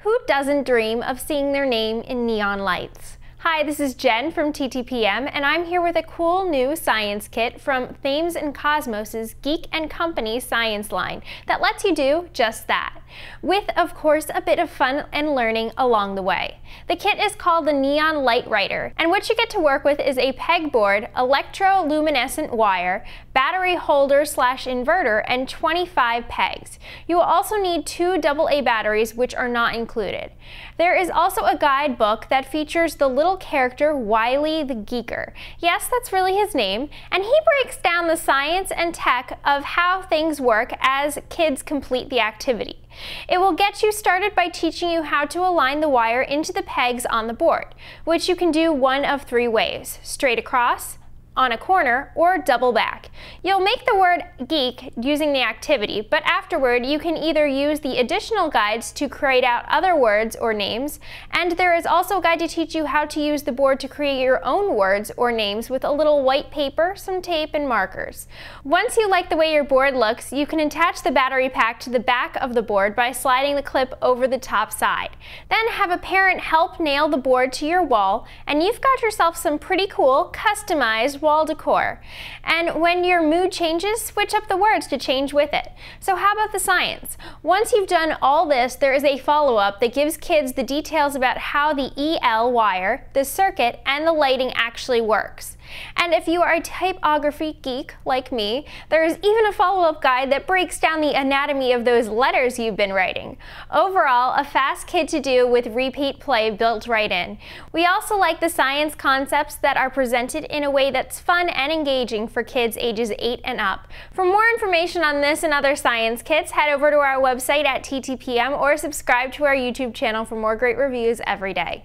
Who doesn't dream of seeing their name in neon lights? Hi, this is Jen from TTPM, and I'm here with a cool new science kit from Thames and Kosmos' Geek & Company science line that lets you do just that, with, of course, a bit of fun and learning along the way. The kit is called the Neon Light Writer, and what you get to work with is a pegboard, electroluminescent wire, battery holder slash inverter, and 25 pegs. You will also need two AA batteries, which are not included. There is also a guidebook that features the little character Wiley the Geeker. Yes, that's really his name, and he breaks down the science and tech of how things work as kids complete the activity. It will get you started by teaching you how to align the wire into the pegs on the board, which you can do one of three ways, straight across, on a corner, or double back. You'll make the word geek using the activity, but afterward you can either use the additional guides to create out other words or names, and there is also a guide to teach you how to use the board to create your own words or names with a little white paper, some tape, and markers. Once you like the way your board looks, you can attach the battery pack to the back of the board by sliding the clip over the top side. Then have a parent help nail the board to your wall, and you've got yourself some pretty cool, customized wall decor. And when your mood changes, switch up the words to change with it. So how about the science? Once you've done all this, there is a follow-up that gives kids the details about how the EL wire, the circuit, and the lighting actually works. And if you are a typography geek like me, there is even a follow-up guide that breaks down the anatomy of those letters you've been writing. Overall, a fast kit to do with repeat play built right in. We also like the science concepts that are presented in a way that's fun and engaging for kids ages 8 and up. For more information on this and other science kits, head over to our website at TTPM or subscribe to our YouTube channel for more great reviews every day.